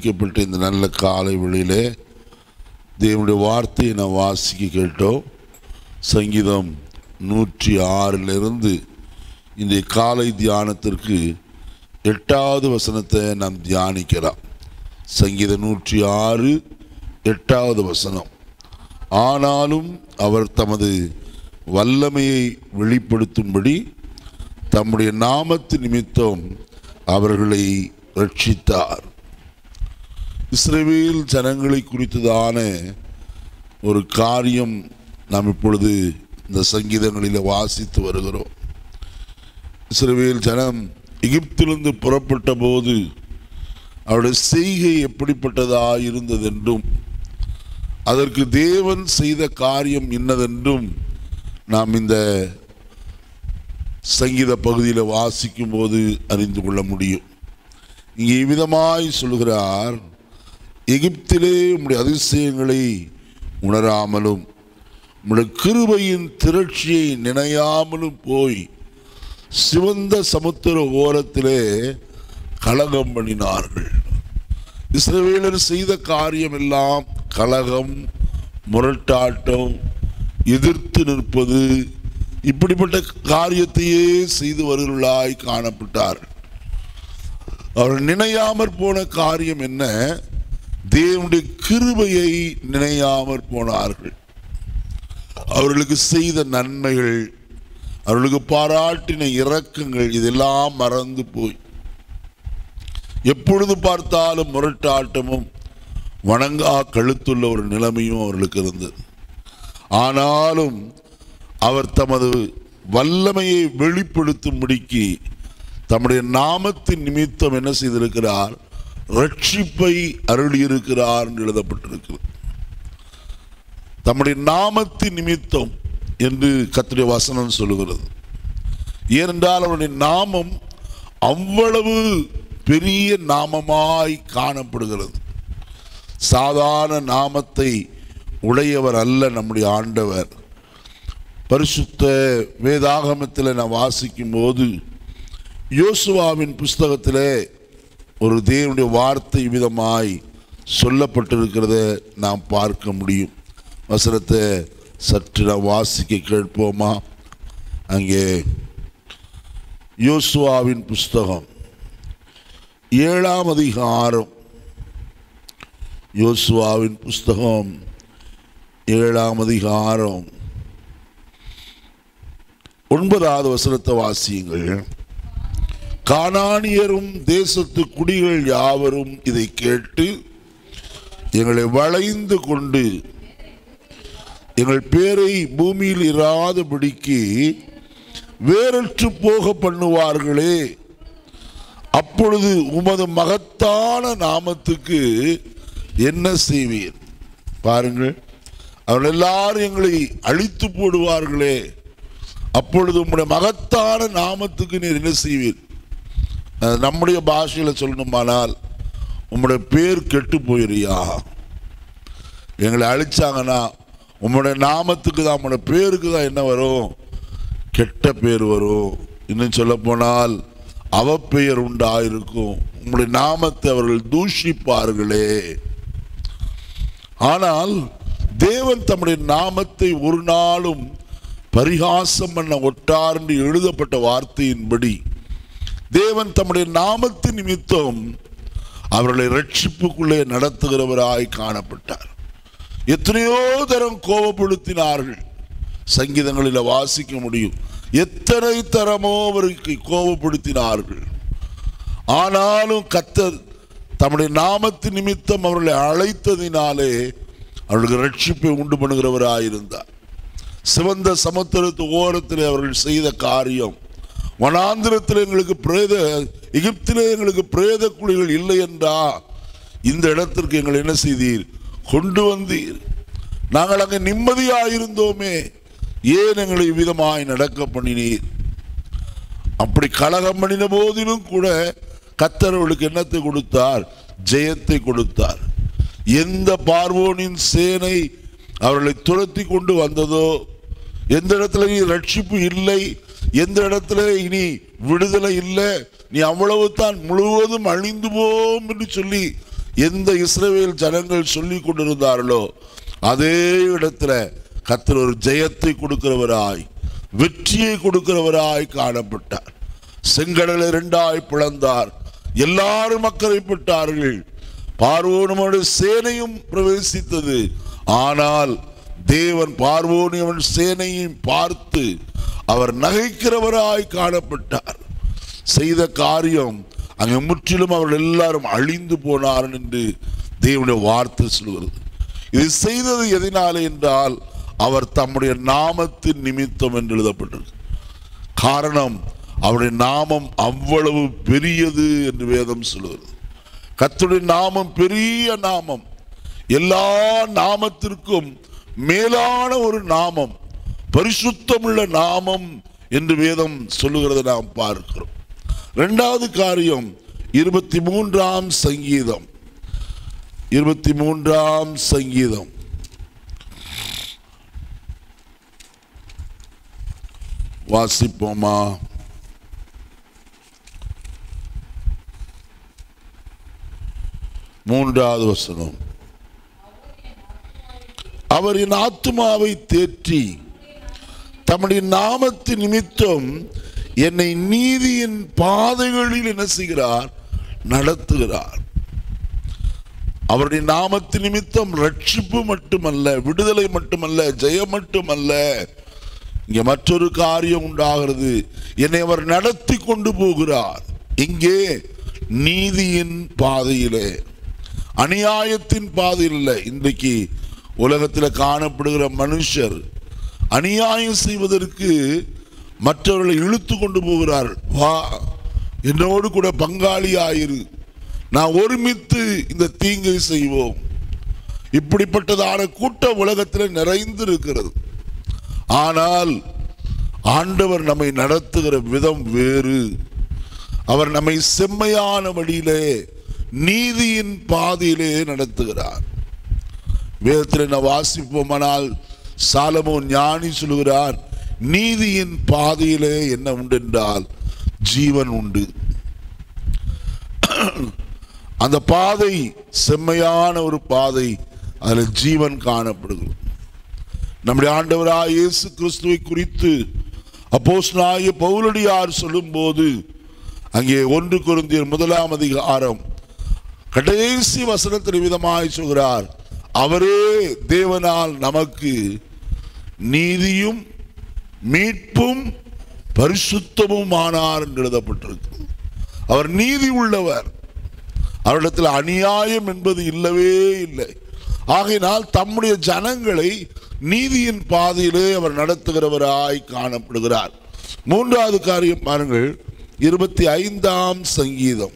சந்திக்கப்பட்ட இந்த நல்ல காலை வெளியிலே தேவனுடைய வார்த்தையை நான் வாசிக்க கேட்டோம். சங்கீதம் நூற்றி ஆறிலிருந்து இந்த காலை தியானத்திற்கு எட்டாவது வசனத்தை நாம் தியானிக்கலாம். சங்கீதம் நூற்றி ஆறு எட்டாவது வசனம். ஆனாலும் அவர் தமது வல்லமையை வெளிப்படுத்தும்படி தம்முடைய நாமத்து நிமித்தம் அவர்களை ரட்சித்தார் இஸ்ரேவேல் ஜனங்களை குறித்ததான ஒரு காரியம் நாம் இப்பொழுது இந்த சங்கீதங்களில் வாசித்து வருகிறோம். இஸ்ரேவேல் ஜனம் எகிப்திலிருந்து புறப்பட்ட போது அவருடைய செய்கை எப்படிப்பட்டதாக இருந்ததென்றும் அதற்கு தேவன் செய்த காரியம் என்னதென்றும் நாம் இந்த சங்கீத பகுதியில் வாசிக்கும் போது அறிந்து கொள்ள முடியும். இங்கே விதமாய் சொல்கிறார் எகிப்திலே உம்முடைய அதிசயங்களை உணராமலும் உம்முடைய கிருபையின் திரட்சியை நினையாமலும் போய் சிவந்த சமுத்திர ஓரத்திலே கலகம் பண்ணினார்கள். இஸ்ரவேலர் செய்த காரியம் எல்லாம் கலகம் முரட்டாட்டம் எதிர்த்து நிற்பது இப்படிப்பட்ட காரியத்தையே செய்து வருகிறாய் காணப்பட்டார் அவர் நினையாமற் போன காரியம் என்ன? தேவனுடைய கிருபையை நினையாமற் போனார்கள். அவர்களுக்கு செய்த நன்மைகள் அவர்களுக்கு பாராட்டின இரக்கங்கள் இதெல்லாம் மறந்து போய். எப்பொழுது பார்த்தாலும் முரட்டாட்டமும் வணங்கா கழுத்துள்ள ஒரு நிலைமையும் அவர்களுக்கு இருந்தது. ஆனாலும் அவர் தமது வல்லமையை வெளிப்படுத்தும்படிக்கு தம்முடைய நாமத்தின் நிமித்தம் என்ன செய்திருக்கிறார்? ரட்சிப்பை அருளியிருக்கிறார் என்று எழுதப்பட்டிருக்கிறது தம்முடைய நாமத்தின் நிமித்தம் என்று கத்துடைய வசனம் சொல்லுகிறது. ஏனென்றால் அவருடைய நாமம் அவ்வளவு பெரிய நாமமாய் காணப்படுகிறது. சாதாரண நாமத்தை உடையவர் அல்ல நம்முடைய ஆண்டவர். பரிசுத்த வேதாகமத்தில் நான் வாசிக்கும் போது யோசுவாவின் புஸ்தகத்திலே ஒரு தேவனுடைய வார்த்தை விதமாய் சொல்லப்பட்டிருக்கிறத நாம் பார்க்க முடியும். வசனத்தை சற்று நாம் வாசிக்க கேட்போமா? அங்கே யோசுவாவின் புஸ்தகம் ஏழாம் அதிகாரம். யோசுவாவின் புஸ்தகம் ஏழாம் அதிகாரம். ஒன்பதாவது வசனத்தை வாசியுங்கள். கானானியரும் தேசத்து குடிகள் யாவரும் இதை கேட்டு எங்களை வளைந்து கொண்டு எங்கள் பேரை பூமியில் இராதபடிக்கு வேறற்று போக பண்ணுவார்களே. அப்பொழுது உமது மகத்தான நாமத்துக்கு என்ன செய்வீர்? பாருங்கள் அவர்கள் எல்லாரும் எங்களை அழித்து போடுவார்களே. அப்பொழுது உம்முடைய மகத்தான நாமத்துக்கு நீர் என்ன செய்வீர்? நம்முடைய பாஷையில் சொல்லணுமானால் உம்முடைய பேர் கெட்டு போயிறியா எங்களை அழிச்சாங்கன்னா உம்முடைய நாமத்துக்கு தான் உம்முடைய பேருக்கு தான் என்ன வரும்? கெட்ட பேர் வரும். இன்னும் சொல்ல போனால் அவப்பெயர் உண்டாயிருக்கும். உம்முடைய நாமத்தை அவர்கள் தூஷிப்பார்களே. ஆனால் தேவன் தம்முடைய நாமத்தை ஒரு நாளும் பரிகாசம் பண்ண ஒட்டார் என்று எழுதப்பட்ட வார்த்தையின்படி தேவன் தம்முடைய நாமத்து நிமித்தம் அவர்களை ரட்சிப்புக்குள்ளே நடத்துகிறவராய் காணப்பட்டார். எத்தனையோ தரம் கோபப்படுத்தினார்கள். சங்கீதங்களில் வாசிக்க முடியும். எத்தனை தரமோ அவருக்கு கோபப்படுத்தினார்கள். ஆனாலும் கத்தர் தம்முடைய நாமத்து நிமித்தம் அவர்களை அழைத்ததினாலே அவர்களுக்கு ரட்சிப்பை உண்டு பண்ணுகிறவராயிருந்தார். சிவந்த சமுத்திரத்து ஓரத்தில் அவர்கள் செய்த காரியம் வனாந்திரத்தில் எங்களுக்கு பிரேத எகிப்திலே எங்களுக்கு பிரேத குழிகள் இல்லை என்றா இந்த இடத்திற்கு எங்களை என்ன செய்தீர்? கொண்டு வந்தீர். நாங்கள் அங்கே நிம்மதியாயிருந்தோமே. ஏன் எங்களை விதமாய் நடக்க பண்ணினீர்? அப்படி கலகம் பண்ணின போதிலும் கூட கத்தரவளுக்கு என்னத்தை கொடுத்தார்? ஜெயத்தை கொடுத்தார். எந்த பார்வோனின் சேனை அவர்களை துரத்தி கொண்டு வந்ததோ எந்த இடத்துல ரட்சிப்பு இல்லை எந்த இடத்துல இனி விடுதலை இல்லை? நீ அவ்வளவு தான் முழுவதும் அழிந்து போம் என்று சொல்லி எந்த இஸ்ரேல் ஜனங்கள் சொல்லி கொண்டிருந்தார்களோ அதே இடத்துல கத்தர் ஒரு ஜெயத்தை கொடுக்கிறவராய் வெற்றியை கொடுக்கிறவராய் காணப்பட்டார். செங்கடலை இரண்டாய் பிளந்தார். எல்லாரும் அக்கறைப்பட்டார்கள். பார்வோனுடைய சேனையும் பிரவேசித்தது. ஆனால் தேவன் பார்வோனி அவன் சேனையும் பார்த்து அவர் நகைக்கிறவராய் காணப்பட்டார். செய்த காரியம் அங்கே முற்றிலும் அவர்கள் எல்லாரும் அழிந்து போனார் என்று தேவனுடைய வார்த்தை சொல்கிறது இது செய்தது எதனாலே என்றால் அவர் தம்முடைய நாமத்தின் நிமித்தம் என்று எழுதப்பட்டது காரணம் அவருடைய நாமம் அவ்வளவு பெரியது என்று வேதம் சொல்கிறது கத்துடைய நாமம் பெரிய நாமம். எல்லா நாமத்திற்கும் மேலான ஒரு நாமம். பரிசுத்தமுள்ள நாமம் என்று வேதம் சொல்லுகிறதை நாம் பார்க்கிறோம். ரெண்டாவது காரியம் இருபத்தி மூன்றாம் சங்கீதம். இருபத்தி மூன்றாம் சங்கீதம். வாசிப்போமா? மூன்றாவது வசனம். அவர் என் ஆத்துமாவை தேற்றி தம்முடைய நாமத்தின் நிமித்தம் என்னை நீதியின் பாதைகளில் என்ன செய்கிறார்? நடத்துகிறார். அவருடைய நாமத்தின் நிமித்தம் ரட்சிப்பு மட்டுமல்ல விடுதலை மட்டுமல்ல ஜெயம் மட்டுமல்ல இங்கே மற்றொரு காரியம் உண்டாகிறது. என்னை அவர் நடத்தி கொண்டு போகிறார். இங்கே நீதியின் பாதையிலே அநியாயத்தின் பாதையில் இல்லை. இன்றைக்கு உலகத்தில் காணப்படுகிற மனுஷர் அநியாயம் செய்வதற்கு மற்றவர்களை இழுத்து கொண்டு போகிறார் வா என்னோடு கூட பங்காளி ஆயிரு நான் ஒருமித்து இந்த தீங்கை செய்வோம். இப்படிப்பட்டதான கூட்ட உலகத்தில் நிறைந்திருக்கிறது. ஆனால் ஆண்டவர் நம்மை நடத்துகிற விதம் வேறு. அவர் நம்மை செம்மையான வழியிலே நீதியின் பாதையிலே நடத்துகிறார். வேதத்தில் நான் வாசிப்போமானால் சாலமோ ஞானி சொல்கிறார் நீதியின் பாதையிலே என்ன உண்டு என்றால் ஜீவன் உண்டு. அந்த பாதை செம்மையான ஒரு பாதை அதில் ஜீவன் காணப்படுகிறது. நம்முடைய ஆண்டவராக இயேசு கிறிஸ்துவை குறித்து அப்போஸ் நாய பௌலடியார் சொல்லும்போது அங்கே ஒன்று குருந்தியர் முதலாம் அதிகாரம் கடைசி வசனத்தின் விதமாய் சொல்கிறார் அவரே தேவனால் நமக்கு நீதியும் மீட்பும் பரிசுத்தமும் ஆனார் என்று எழுதப்பட்டிருக்கு அவர் நீதி உள்ளவர். அவரிடத்தில் அநியாயம் என்பது இல்லவே இல்லை. ஆகையினால் தம்முடைய ஜனங்களை நீதியின் பாதையிலே அவர் நடத்துகிறவராய் காணப்படுகிறார். மூன்றாவது காரியம் பாருங்கள். இருபத்தி ஐந்தாம் சங்கீதம்.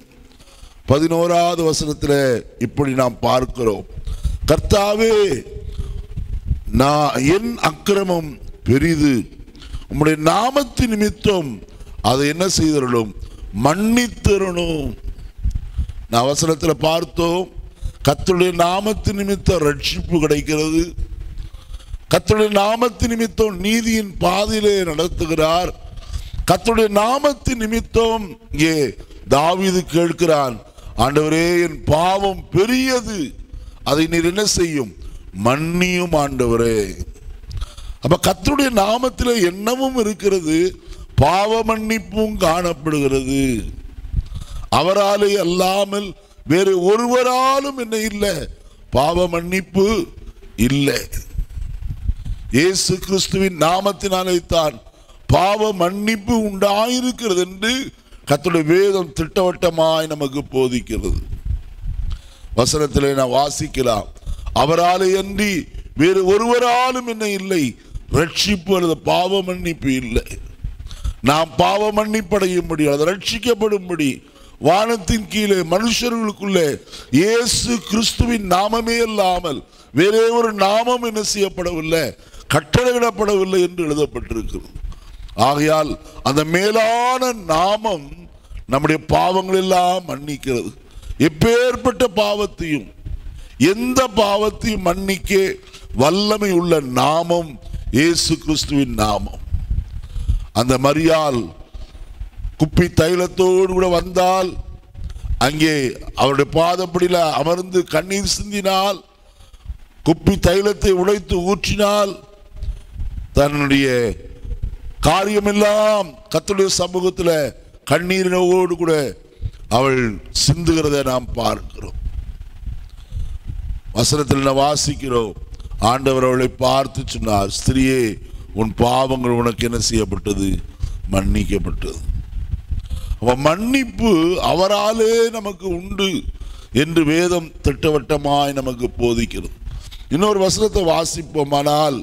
பதினோராவது வசனத்தில் இப்படி நாம் பார்க்கிறோம். கர்த்தாவே நான் என் அக்கிரமம் பெரிது. உம்முடைய நாமத்து நிமித்தம் அதை என்ன செய்தரணும் மன்னித்தரணும் நான் அவசரத்தில் பார்த்தோம் கத்தருடைய நாமத்து நிமித்தம் ரட்சிப்பு கிடைக்கிறது. கத்தருடைய நாமத்து நிமித்தம் நீதியின் பாதையிலே நடத்துகிறார். கத்தருடைய நாமத்து நிமித்தம் இங்கே தாவீது கேட்கிறான் ஆண்டவரே என் பாவம் பெரியது. அதை நீர் என்ன செய்யும்? மன்னியும் ஆண்டவரே. அப்ப கத்தருடைய நாமத்தில் என்னவும் இருக்கிறது பாவ மன்னிப்பும் காணப்படுகிறது. அவராலே அல்லாமல் வேறு ஒருவராலும் என்ன இல்லை. பாவ மன்னிப்பு இல்லை. இயேசு கிறிஸ்துவின் நாமத்தினாலே தான் பாவ மன்னிப்பு உண்டாயிருக்கிறது என்று கர்த்தருடைய வேதம் திட்டவட்டமாய் நமக்கு போதிக்கிறது. வசனத்தில் நான் வாசிக்கலாம். அவராலே அன்றி வேறு ஒருவராலும் என்ன இல்லை. ரட்சிப்பு அல்லது பாவ மன்னிப்பு இல்லை. நாம் பாவ மன்னிப்படையும்படி அல்லது ரட்சிக்கப்படும்படி வானத்தின் கீழே மனுஷர்களுக்குள்ளே இயேசு கிறிஸ்துவின் நாமமே இல்லாமல் வேறே ஒரு நாமம் என்ன செய்யப்படவில்லை கட்டளையிடப்படவில்லை என்று எழுதப்பட்டிருக்கிறது. ஆகையால் அந்த மேலான நாமம் நம்முடைய பாவங்கள் எல்லாம் மன்னிக்கிறது. எப்பேற்பட்ட பாவத்தையும் எந்த பாவத்தையும் மன்னிக்க வல்லமை உள்ள நாமம் இயேசு கிறிஸ்துவின் நாமம். அந்த மரியால் குப்பி தைலத்தோடு கூட வந்தால் அங்கே அவருடைய பாதப்படியில் அமர்ந்து கண்ணீர் சிந்தினால் குப்பி தைலத்தை உடைத்து ஊற்றினால் தன்னுடைய காரியமெல்லாம் கத்துடைய சமூகத்தில் கண்ணீரினோடு கூட அவள் சிந்துகிறதை நாம் பார்க்கிறோம். வசனத்தில் நான் வாசிக்கிறோம். ஆண்டவர் அவளை பார்த்து சொன்னார் ஸ்திரியே உன் பாவங்கள் உனக்கு என்ன செய்யப்பட்டது? மன்னிக்கப்பட்டது. அவ மன்னிப்பு அவராலே நமக்கு உண்டு என்று வேதம் திட்டவட்டமாய் நமக்கு போதிக்கிறது. இன்னொரு வசனத்தை வாசிப்போமானால்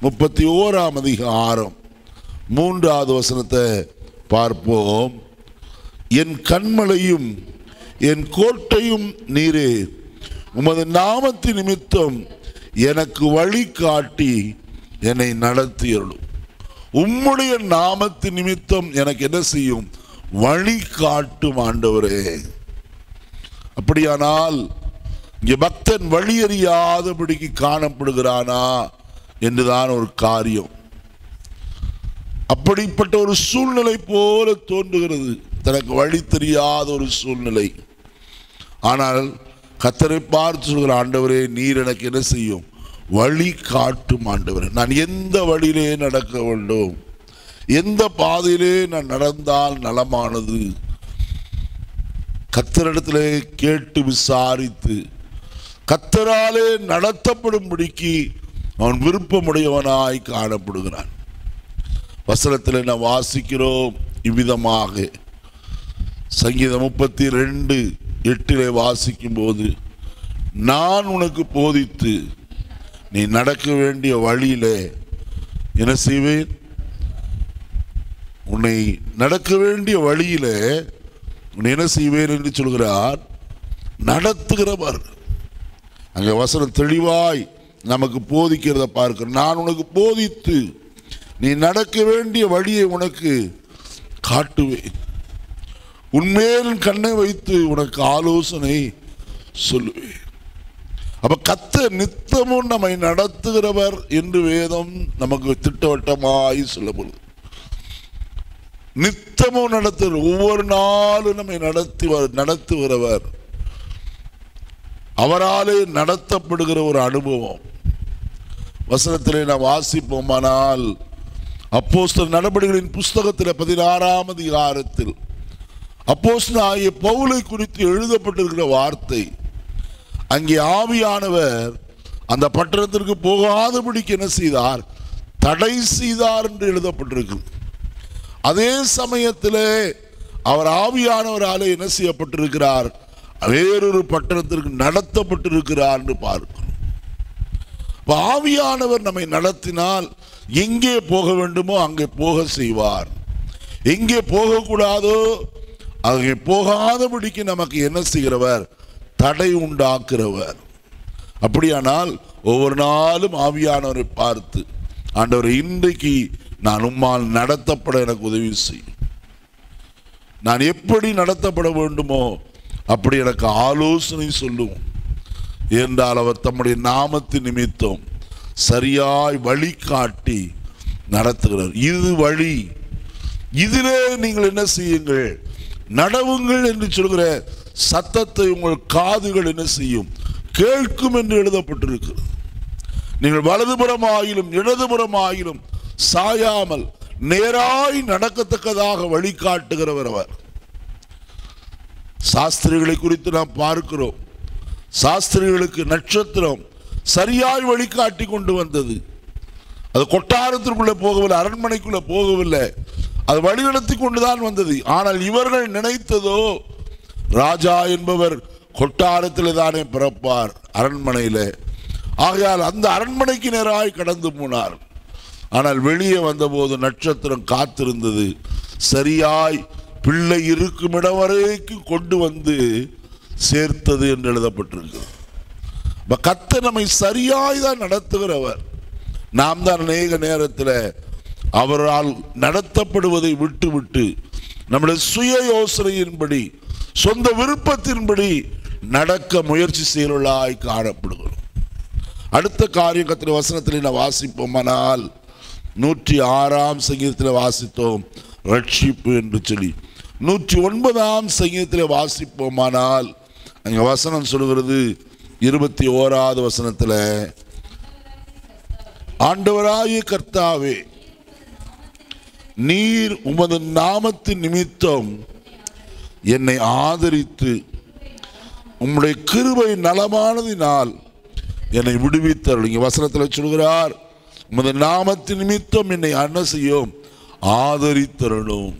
முப்பத்தி ஓராம் அதிகாரம் மூன்றாவது வசனத்தை பார்ப்போம். என் கண்மலையும் என் கோட்டையும் நீரே உமது நாமத்து நிமித்தம் எனக்கு வழி காட்டி என்னை நடத்தியருளும். உம்முடைய நாமத்து நிமித்தம் எனக்கு என்ன செய்யும்? வழி காட்டும் ஆண்டவரே. அப்படியானால் இங்கே பக்தன் வழி அறியாதபடிக்கு காணப்படுகிறானா என்றுதான் ஒரு காரியம். அப்படிப்பட்ட ஒரு சூழ்நிலை போல தோன்றுகிறது. தனக்கு வழி தெரியாத ஒரு சூழ்நிலை. ஆனால் கத்தரை பார்த்து சொல்கிற ஆண்டவரே நீர் எனக்கு என்ன செய்யும்? வழி காட்டும் ஆண்டவரே. நான் எந்த வழியிலே நடக்க வேண்டும்? எந்த பாதையிலே நான் நடந்தால் நலமானது? கத்தரிடத்திலே கேட்டு விசாரித்து கத்தராலே நடத்தப்படும்படிக்கு அவன் விருப்பமுடையவனாய் காணப்படுகிறான். வசனத்தில் நான் வாசிக்கிறோம் இவ்விதமாக. சங்கீதம் முப்பத்தி ரெண்டு எட்டிலே வாசிக்கும் போது நான் உனக்கு போதித்து நீ நடக்க வேண்டிய வழியிலே என்ன செய்வேன்? உன்னை நடக்க வேண்டிய வழியிலே உன்னை என்ன செய்வேன் என்று சொல்கிறார்? நடத்துகிறவர். அங்கே வசனம் தெளிவாய் நமக்கு போதிக்கிறத பார்க்கிறோம் நான் உனக்கு போதித்து நீ நடக்க வேண்டிய வழியை உனக்கு காட்டுவேன். உன்மேல் கண்ணை வைத்து உனக்கு ஆலோசனை சொல்லுவேன். அப்ப கத்த நித்தமும் நம்மை நடத்துகிறவர் என்று வேதம் நமக்கு திட்டவட்டமாய் சொல்லப்படுது நித்தமும் நடத்துகிற ஒவ்வொரு நாளும் நம்மை நடத்தி நடத்துகிறவர். அவராலே நடத்தப்படுகிற ஒரு அனுபவம். வசனத்திலே நாம் வாசிப்போமானால் அப்போஸ்தலர் நடபடிகளின் புஸ்தகத்தில் பதினாறாம் அதிகாரத்தில் அப்போஸ்தலன் ஆகிய பவுலை குறித்து எழுதப்பட்டிருக்கிற வார்த்தை அங்கே ஆவியானவர் அந்த பட்டணத்திற்கு போகாதபடிக்கு என்ன செய்தார்? தடை செய்தார் என்று எழுதப்பட்டிருக்கு அதே சமயத்தில் அவர் ஆவியானவரால் என்ன செய்யப்பட்டிருக்கிறார்? வேறொரு பட்டணத்திற்கு நடத்தப்பட்டிருக்கிறார் என்று பார்க்கிறோம். ஆவியானவர் நம்மை நடத்தினால் எங்கே போக வேண்டுமோ அங்கே போக செய்வார். எங்கே போகக்கூடாதோ அங்கே போகாதபடிக்கு நமக்கு என்ன செய்கிறவர்? தடை உண்டாக்குறவர் அப்படியானால் ஒவ்வொரு நாளும் ஆவியானவரை பார்த்து ஆண்டவர் இன்றைக்கு நான் உம்மால் நடத்தப்பட எனக்கு உதவி செய். நான் எப்படி நடத்தப்பட வேண்டுமோ அப்படி எனக்கு ஆலோசனை சொல்லும் என்றால் அவர் தம்முடைய நாமத்தின் நிமித்தம் சரியாய் வழி காட்டி நடத்துகிறார். இது வழி. இதிலே நீங்கள் என்ன செய்யுங்கள்? நடவுங்கள் என்று சொல்கிற சத்தத்தை உங்கள் காதுகள் என்ன செய்யும்? கேட்கும் என்று எழுதப்பட்டிருக்கு. நீங்கள் வலதுபுறம் ஆயிலும் இடதுபுறம் ஆயிலும் சாயாமல் நேராய் நடக்கத்தக்கதாக வழிகாட்டுகிறவர் அவர். சாஸ்திரிகளை குறித்து நாம் பார்க்கிறோம். சாஸ்திரிகளுக்கு நட்சத்திரம் சரியாய் வழிகாட்டி கொண்டு வந்தது. அது கொட்டாரத்திற்குள்ளே போகவில்லை அரண்மனைக்குள்ளே போகவில்லை. அது வழிநடத்தி கொண்டுதான் வந்தது. ஆனால் இவர்கள் நினைத்ததோ ராஜா என்பவர் கொட்டாரத்தில் தானே பிறப்பார் அரண்மனையில். ஆகையால் அந்த அரண்மனைக்கு நேராய் கடந்து போனார். ஆனால் வெளியே வந்தபோது நட்சத்திரம் காத்திருந்தது. சரியாய் பிள்ளை இருக்கும் இடம் வரைக்கும் கொண்டு வந்து சேர்த்தது என்று எழுதப்பட்டிருக்கு அப்ப நம்மை சரியாய் தான் நடத்துகிறவர். நாம் தான் அநேக நேரத்தில் அவரால் நடத்தப்படுவதை விட்டு விட்டு நம்முடைய சுய யோசனையின்படி சொந்த விருப்பத்தின்படி நடக்க முயற்சி செய்கிறவர்களாய் காணப்படுகிறோம். அடுத்த காரியம் கத்திர வசனத்தில் நான் வாசிப்போமானால் நூற்றி ஆறாம் சங்கீதத்தில் வாசித்தோம் ரட்சிப்பு என்று சொல்லி. நூற்றி ஒன்பதாம் சங்கீதத்தில் வாசிப்போமானால் அங்கே வசனம் சொல்கிறது இருபத்தி ஓராவது வசனத்தில் ஆண்டவராய கர்த்தாவே நீர் உமது நாமத்து நிமித்தம் என்னை ஆதரித்து உம்முடைய கிருபை நலமானதினால் என்னை விடுவித்தருள். இங்கே வசனத்தில் சொல்கிறார் உமது நாமத்து நிமித்தம் என்னை என்ன செய்யும் ஆதரித்தருளும்.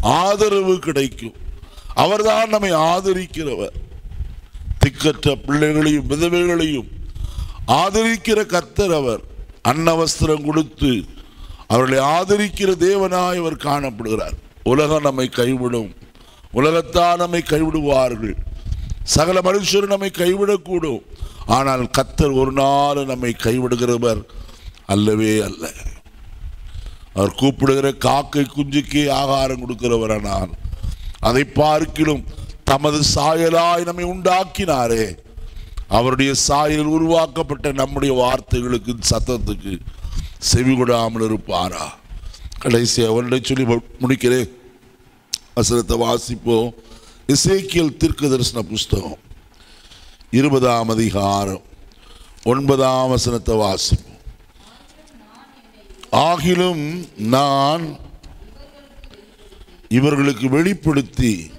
ஆதரவு கிடைக்கும். அவர்தான் நம்மை ஆதரிக்கிறவர். திக்கற்ற பிள்ளைகளையும் விதவைகளையும் ஆதரிக்கிற கத்தர் அவர். அன்னவஸ்திரம் கொடுத்து அவர்களை ஆதரிக்கிற தேவனாய் அவர் காணப்படுகிறார். உலகம் நம்மை கைவிடும். உலகத்தால் நம்மை கைவிடுவார்கள். சகல மனுஷர் நம்மை கைவிடக்கூடும். ஆனால் கத்தர் ஒரு நாள் நம்மை கைவிடுகிறவர் அல்லவே அல்ல. அவர் கூப்பிடுகிற காக்கை குஞ்சுக்கே ஆகாரம் கொடுக்கிறவரானால் அதை பார்க்கிலும் தமது சாயலாய் நம்மை உண்டாக்கினாரே. அவருடைய சாயல் உருவாக்கப்பட்ட நம்முடைய வார்த்தைகளுக்கு சத்தத்துக்கு செவி கொடாமல் இருப்பாரா கடைசி அவருடைய சொல்லி முடிக்கிறேன். வசனத்தை வாசிப்போம். இசைக்கியல் தீர்க்க தரிசன புஸ்தகம். இருபதாம் அதிகாரம். ஒன்பதாம் வசனத்தை வாசிப்போம். ஆகிலும் நான் இவர்களுக்கு வெளிப்படுத்தி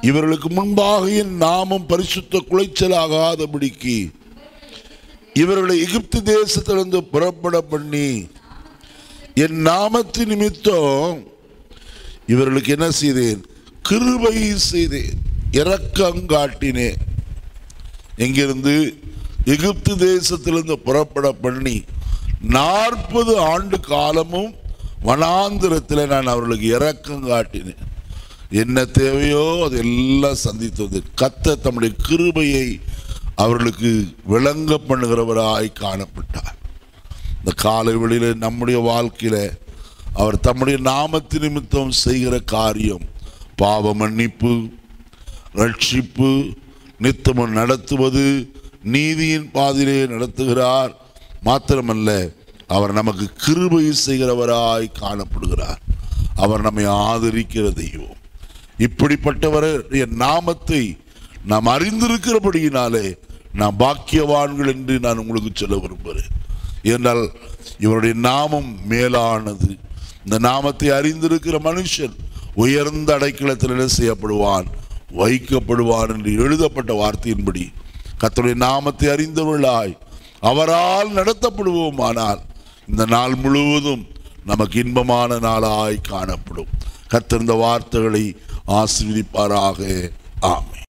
இவர்களுக்கு முன்பாக என் நாமம் பரிசுத்த குலைச்சலாகாதபடிக்கு இவர்களை எகிப்து தேசத்திலிருந்து புறப்பட பண்ணி என் நாமத்து நிமித்தம் இவர்களுக்கு என்ன செய்தேன்? கிருபை செய்தேன். இரக்கம் காட்டினேன். எங்கிருந்து எகிப்து தேசத்திலிருந்து புறப்பட பண்ணி நாற்பது ஆண்டு காலமும் வனாந்திரத்தில் நான் அவர்களுக்கு இரக்கம் காட்டினேன். என்ன தேவையோ அதெல்லாம் சந்தித்தது. கத்த தம்முடைய கிருபையை அவர்களுக்கு விளங்க பண்ணுகிறவராய் காணப்பட்டார். இந்த காலை வெளியில் நம்முடைய வாழ்க்கையில் அவர் தம்முடைய நாமத்து நிமித்தம் செய்கிற காரியம் பாவ மன்னிப்பு ரட்சிப்பு நித்தமும் நடத்துவது நீதியின் பாதிலே நடத்துகிறார். மாத்திரமல்ல அவர் நமக்கு கிருபை செய்கிறவராய் காணப்படுகிறார். அவர் நம்மை ஆதரிக்கிற தெய்வம். இப்படிப்பட்டவருடைய நாமத்தை நாம் அறிந்திருக்கிறபடியினாலே நாம் பாக்கியவான்கள் என்று நான் உங்களுக்கு சொல்ல விரும்புகிறேன். என்றால் இவருடைய நாமம் மேலானது. இந்த நாமத்தை அறிந்திருக்கிற மனுஷன் உயர்ந்த அடைக்கலத்தில் என்ன செய்யப்படுவான்? வைக்கப்படுவான் என்று எழுதப்பட்ட வார்த்தையின்படி கத்தருடைய நாமத்தை அறிந்தவர்களாய் அவரால் நடத்தப்படுவோமானால் இந்த நாள் முழுவதும் நமக்கு இன்பமான நாளாய் காணப்படும். கத்திருந்த வார்த்தைகளை ஆசீர்வதிப்பாராக. ஆமை